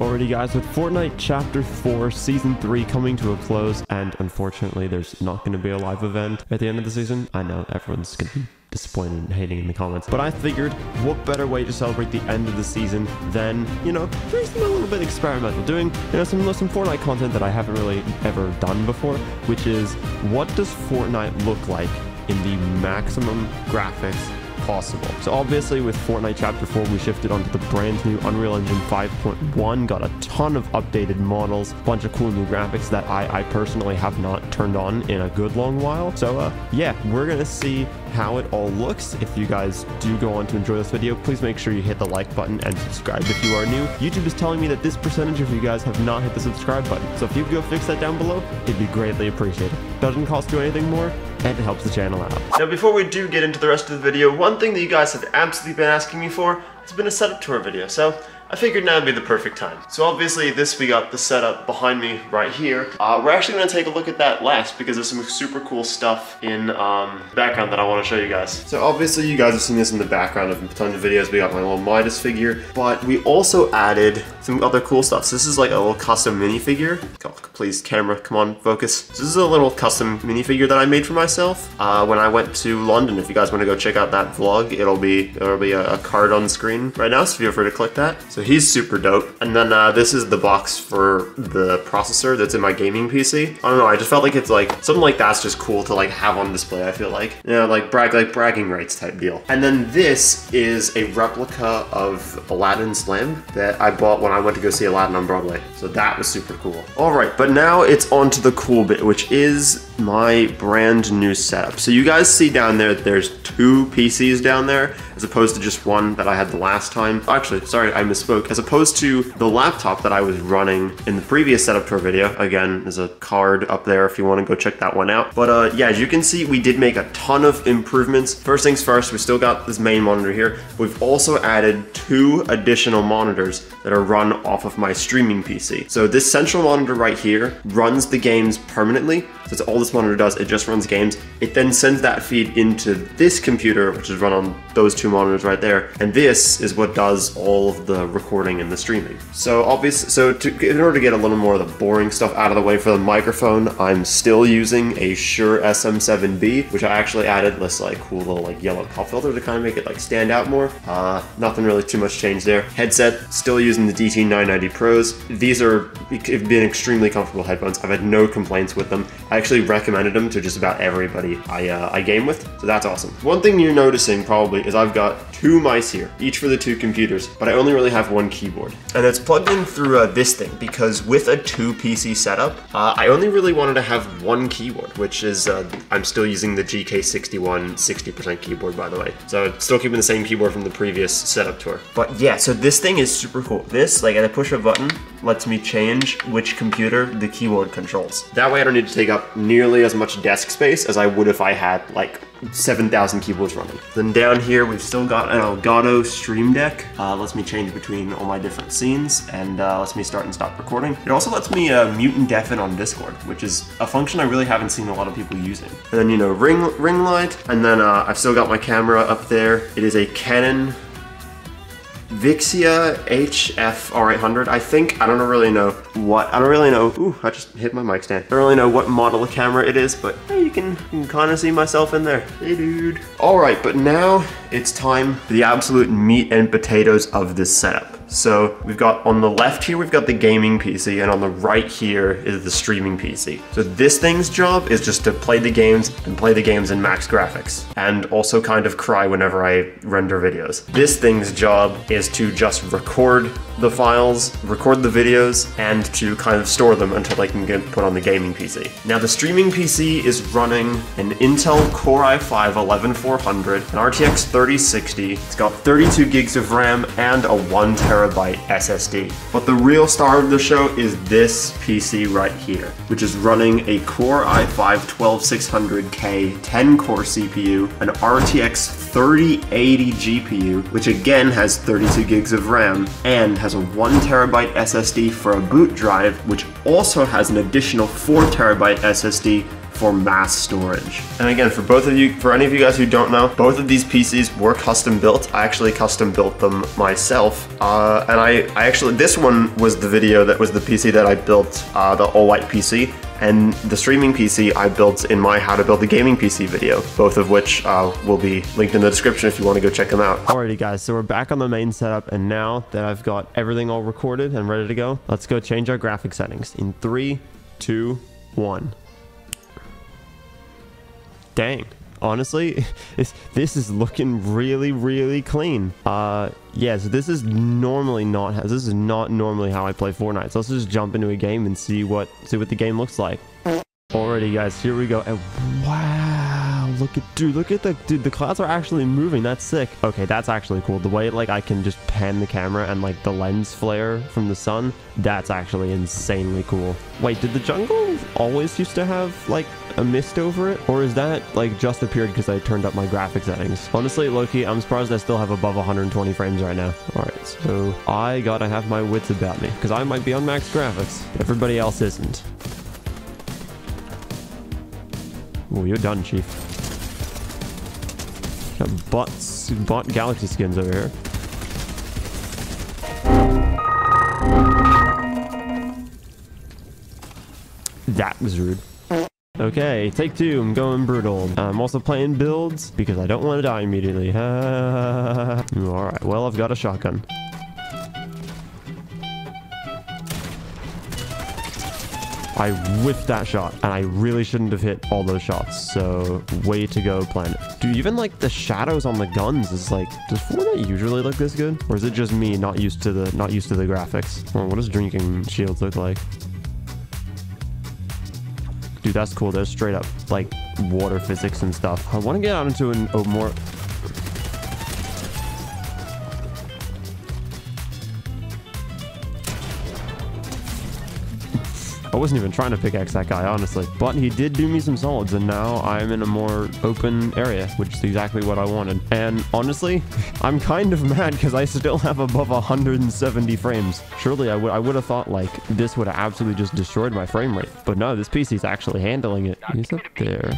Alrighty guys, with Fortnite Chapter 4 Season 3 coming to a close, and unfortunately there's not going to be a live event at the end of the season. I know, everyone's going to be disappointed and hating in the comments. But I figured, what better way to celebrate the end of the season than, you know, doing something a little bit experimental, doing, you know, some, some Fortnite content that I haven't really ever done before, which is, what does Fortnite look like in the maximum graphics possible. So obviously with Fortnite Chapter 4 we shifted onto the brand new Unreal Engine 5.1, got a ton of updated models, bunch of cool new graphics that I, I personally have not turned on in a good long while. So uh, yeah, we're gonna see how it all looks. If you guys do go on to enjoy this video, please make sure you hit the like button and subscribe if you are new. YouTube is telling me that this percentage of you guys have not hit the subscribe button. So if you could go fix that down below, it'd be greatly appreciated. Doesn't cost you anything more, and it helps the channel out. Now before we do get into the rest of the video, one thing that you guys have absolutely been asking me for has been a setup tour video. So I figured now would be the perfect time. So obviously this we got the setup behind me right here. Uh, we're actually gonna take a look at that last because there's some super cool stuff in um, the background that I wanna show you guys. So obviously you guys have seen this in the background of tons of videos. We got my little Midas figure, but we also added some other cool stuff. So this is like a little custom minifigure. Oh, please camera, come on, focus. So this is a little custom minifigure that I made for myself uh, when I went to London. If you guys wanna go check out that vlog, it'll be, it'll be a, a card on screen right now, so feel free to click that. So so he's super dope. And then uh, this is the box for the processor that's in my gaming PC. I don't know, I just felt like it's like, something like that's just cool to like have on display, I feel like. You know, like brag, like bragging rights type deal. And then this is a replica of Aladdin's lamp that I bought when I went to go see Aladdin on Broadway. So that was super cool. All right, but now it's on to the cool bit, which is my brand new setup. So you guys see down there, there's two PCs down there, as opposed to just one that I had the last time. Actually, sorry, I misspoke. As opposed to the laptop that I was running in the previous setup tour video. Again, there's a card up there if you want to go check that one out. But uh, yeah, as you can see, we did make a ton of improvements. First things first, we still got this main monitor here. We've also added two additional monitors that are run off of my streaming PC. So this central monitor right here runs the games permanently. So it's all this monitor does, it just runs games. It then sends that feed into this computer, which is run on those two monitors right there. And this is what does all of the recording and the streaming. So obvious, so to, in order to get a little more of the boring stuff out of the way for the microphone, I'm still using a Shure SM7B, which I actually added this like cool little like yellow pop filter to kind of make it like stand out more. Uh, nothing really too much change there. Headset, still using the DT990 Pros. These are been extremely comfortable headphones. I've had no complaints with them. I actually recommended them to just about everybody I, uh, I game with, so that's awesome. One thing you're noticing probably is I've got two mice here, each for the two computers, but I only really have one keyboard. And it's plugged in through uh, this thing because with a two PC setup, uh, I only really wanted to have one keyboard, which is, uh, I'm still using the GK61 60% keyboard by the way. So still keeping the same keyboard from the previous setup tour. But yeah, so this thing is super cool. This, like, I push a button, lets me change which computer the keyboard controls. That way I don't need to take up nearly as much desk space as I would if I had like 7,000 keyboards running. Then down here, we've still got an Elgato Stream Deck. Uh, lets me change between all my different scenes and uh, lets me start and stop recording. It also lets me uh, mute and deafen on Discord, which is a function I really haven't seen a lot of people using. And then, you know, ring, ring light, and then uh, I've still got my camera up there. It is a Canon Vixia HF R800, I think. I don't really know what, I don't really know, ooh, I just hit my mic stand. I don't really know what model of camera it is, but hey, you can, can kind of see myself in there. Hey, dude. All right, but now it's time for the absolute meat and potatoes of this setup. So we've got on the left here, we've got the gaming PC and on the right here is the streaming PC. So this thing's job is just to play the games and play the games in max graphics and also kind of cry whenever I render videos. This thing's job is to just record the files, record the videos, and to kind of store them until they can get put on the gaming PC. Now the streaming PC is running an Intel Core i5 11400, an RTX 3060, it's got 32 gigs of RAM and a one terabyte SSD. But the real star of the show is this PC right here, which is running a Core i5 12600K 10 core CPU, an RTX 3080 GPU, which again has 32 gigs of RAM and has a 1 terabyte SSD for a boot drive, which also has an additional 4 terabyte SSD for mass storage. And again, for both of you, for any of you guys who don't know, both of these PCs were custom built. I actually custom built them myself. Uh, and I, I actually, this one was the video that was the PC that I built, uh, the all white PC and the streaming PC I built in my how to build a gaming PC video, both of which uh, will be linked in the description if you want to go check them out. Alrighty guys, so we're back on the main setup and now that I've got everything all recorded and ready to go, let's go change our graphic settings in three, two, one. Dang. Honestly this is looking really really clean. Uh yes this is normally not this is not normally how i play fortnite. So let's just jump into a game and see what see what the game looks like. Alrighty guys here we go. And wow look at dude look at the dude the clouds are actually moving. That's sick. Okay that's actually cool. The way like i can just pan the camera and like the lens flare from the sun that's actually insanely cool. Wait did the jungle always used to have like a mist over it? Or is that like just appeared because I turned up my graphic settings? Honestly, Loki, I'm surprised I still have above 120 frames right now. All right, so I gotta have my wits about me because I might be on max graphics. Everybody else isn't. Oh, you're done, Chief. Got bots, bot galaxy skins over here. That was rude. Okay, take two. I'm going brutal. I'm also playing builds because I don't want to die immediately. Alright, well, I've got a shotgun. I whiffed that shot, and I really shouldn't have hit all those shots, so way to go, Planet. Dude, even like the shadows on the guns is like, does Fortnite usually look this good? Or is it just me not used to the not used to the graphics? Well, what does drinking shields look like? Dude, that's cool. There's straight up, like, water physics and stuff. I want to get out into an, a more... I wasn't even trying to pickaxe that guy, honestly. But he did do me some solids, and now I'm in a more open area, which is exactly what I wanted. And honestly, I'm kind of mad because I still have above 170 frames. Surely I would I would have thought, like, this would have absolutely just destroyed my frame rate. But no, this PC's actually handling it. He's up there.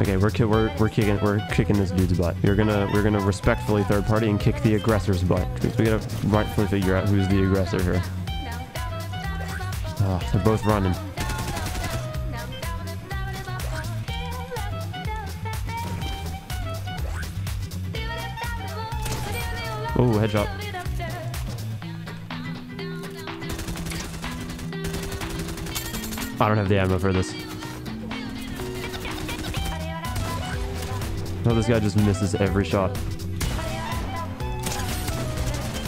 Okay, we're we're we're kicking we're kicking this dude's butt. We're gonna we're gonna respectfully third party and kick the aggressor's butt. We gotta rightfully figure out who's the aggressor here. Oh, they're both running. Oh, headshot. I don't have the ammo for this. Oh, this guy just misses every shot.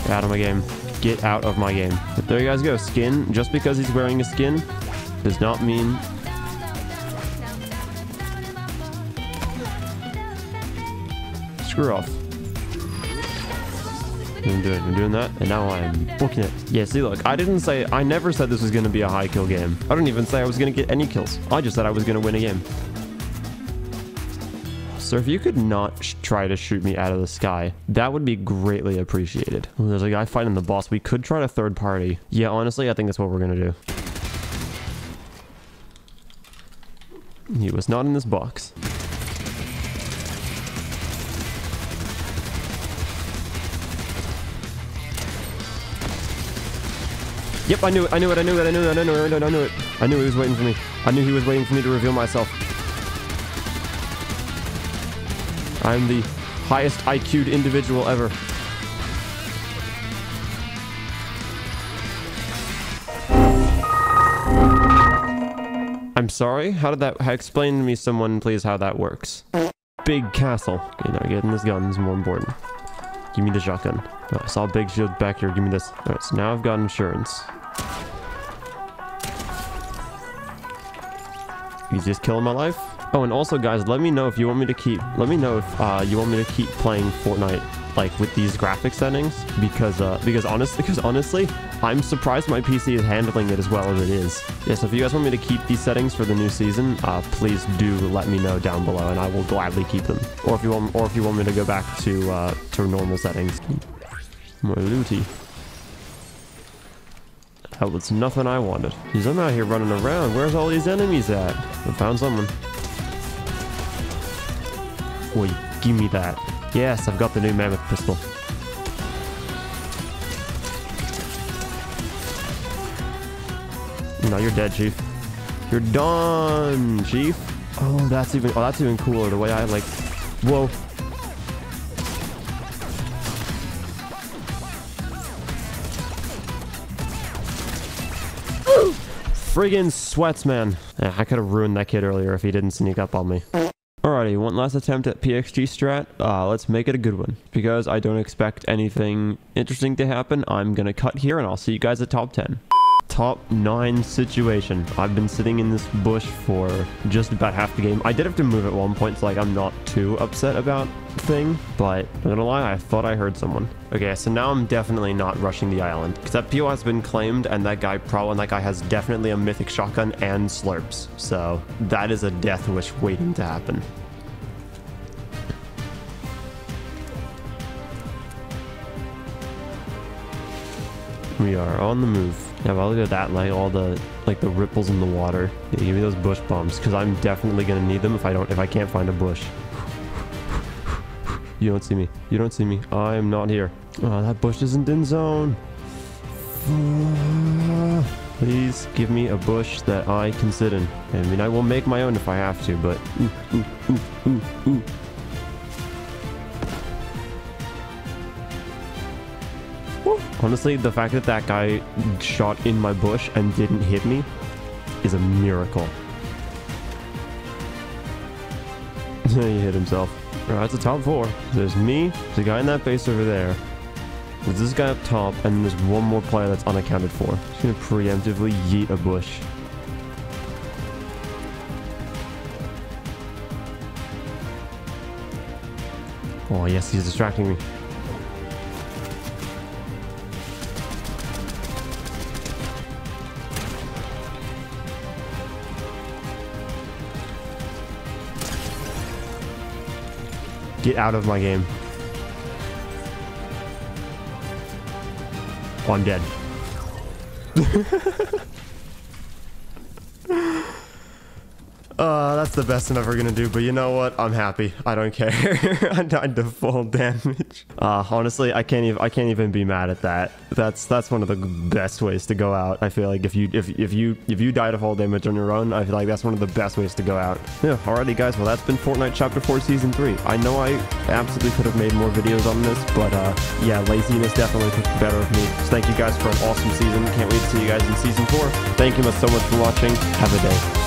Out of my game. Get out of my game. There you guys go. Skin. Just because he's wearing a skin does not mean... Screw off. I'm doing, I'm doing that, and now I'm booking it. Yeah, see, look, I didn't say, I never said this was going to be a high kill game. I didn't even say I was going to get any kills. I just said I was going to win a game. So if you could not try to shoot me out of the sky, that would be greatly appreciated. there's a guy fighting the boss. We could try to third party. Yeah, honestly, I think that's what we're going to do. He was not in this box. Yep, I knew it, I knew it, I knew it, I knew it, I knew it, I knew it. I knew he was waiting for me. I knew he was waiting for me to reveal myself. I'm the highest IQ'd individual ever. I'm sorry? How did that... Explain to me, someone, please, how that works. Big castle. Okay, now getting this gun is more important. Give me the shotgun. Oh, I saw a big shield back here. Give me this. Alright, so now I've got insurance. He's just killing my life. Oh, and also, guys, let me know if you want me to keep... Let me know if uh, you want me to keep playing Fortnite, like, with these graphic settings. Because, uh, because honestly, because honestly, I'm surprised my PC is handling it as well as it is. Yeah, so if you guys want me to keep these settings for the new season, uh, please do let me know down below, and I will gladly keep them. Or if you want, or if you want me to go back to, uh, to normal settings. More looty. That was nothing I wanted. Jeez, I'm out here running around. Where's all these enemies at? I found someone. Boy, give me that. Yes, I've got the new mammoth pistol. No, you're dead, Chief. You're done, Chief. Oh, that's even oh that's even cooler. The way I like Whoa. Friggin' sweats, man. I could have ruined that kid earlier if he didn't sneak up on me. Alrighty, one last attempt at PXG strat. Uh, let's make it a good one. Because I don't expect anything interesting to happen, I'm gonna cut here and I'll see you guys at top 10 top 9 situation. I've been sitting in this bush for just about half the game. I did have to move at one point, so like I'm not too upset about the thing, but I'm gonna lie, I thought I heard someone. Okay, so now I'm definitely not rushing the island, because that PO has been claimed, and that guy probably, that guy has definitely a mythic shotgun and slurps, so that is a death wish waiting to happen. We are on the move. Yeah, but look at that, like all the like the ripples in the water. Yeah, give me those bush bombs, because I'm definitely gonna need them if I don't if I can't find a bush. You don't see me. You don't see me. I am not here. Oh, that bush isn't in zone. Please give me a bush that I can sit in. I mean, I will make my own if I have to, but ooh, ooh, ooh, Honestly, the fact that that guy shot in my bush and didn't hit me is a miracle. he hit himself. Alright, that's a top four. There's me, there's a guy in that base over there. There's this guy up top, and there's one more player that's unaccounted for. Just gonna preemptively yeet a bush. Oh yes, he's distracting me. Get out of my game. Oh, I'm dead. Uh, that's the best I'm ever gonna do, but you know what? I'm happy. I don't care. I died to full damage. Uh, honestly, I can't even I can't even be mad at that. That's that's one of the best ways to go out. I feel like if you if if you if you die to full damage on your own, I feel like that's one of the best ways to go out. Yeah, alrighty guys, well that's been Fortnite Chapter 4 Season 3. I know I absolutely could have made more videos on this, but uh, yeah, laziness definitely took the better of me. So thank you guys for an awesome season. Can't wait to see you guys in Season 4. Thank you so much for watching. Have a day.